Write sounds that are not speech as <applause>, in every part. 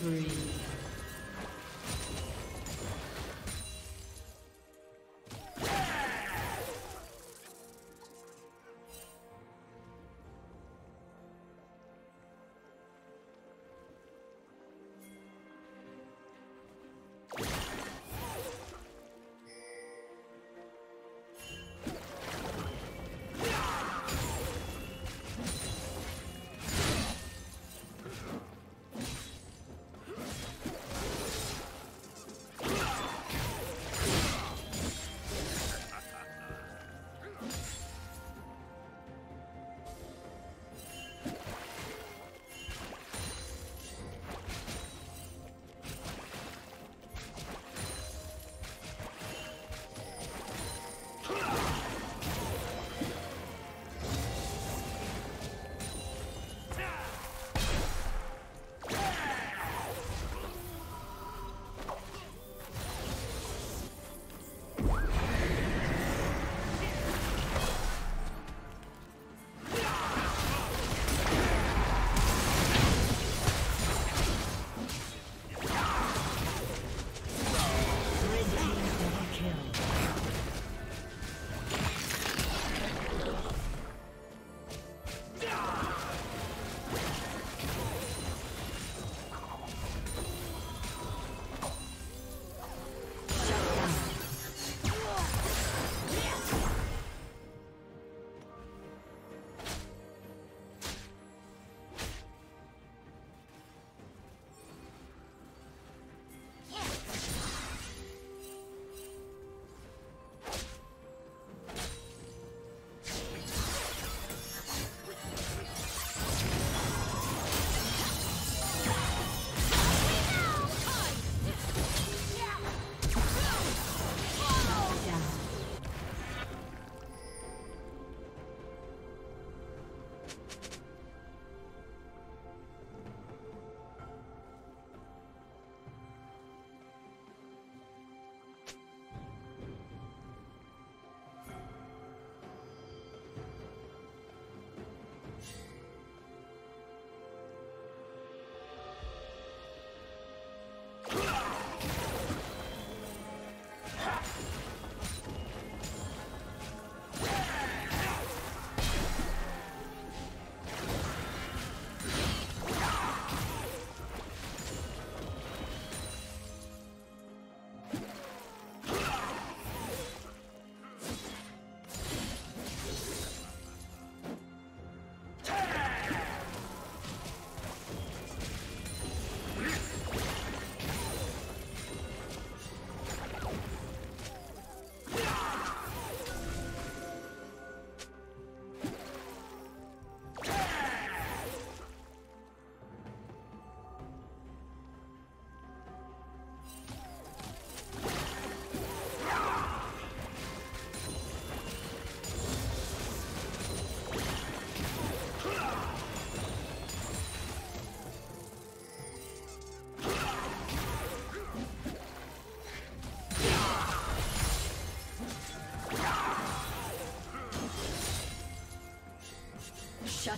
spree.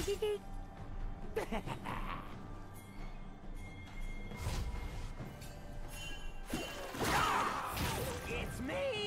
<laughs> it's me!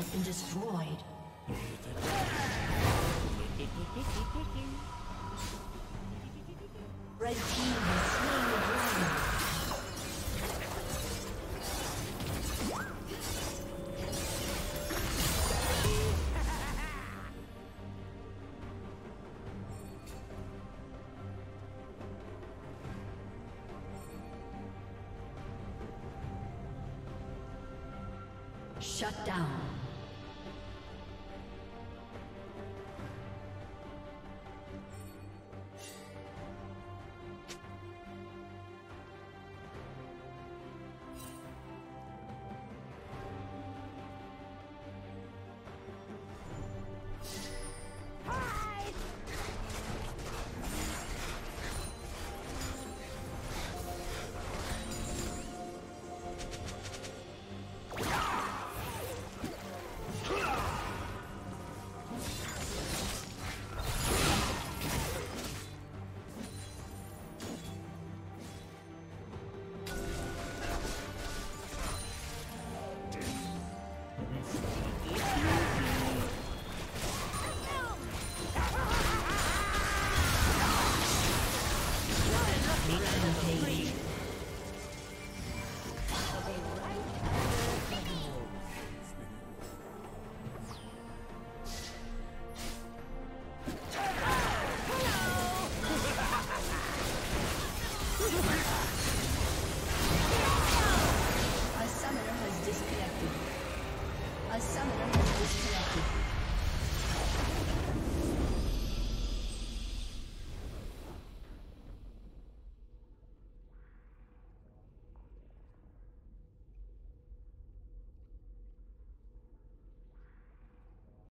Has been destroyed. Red team has slain the dragon. Shut down.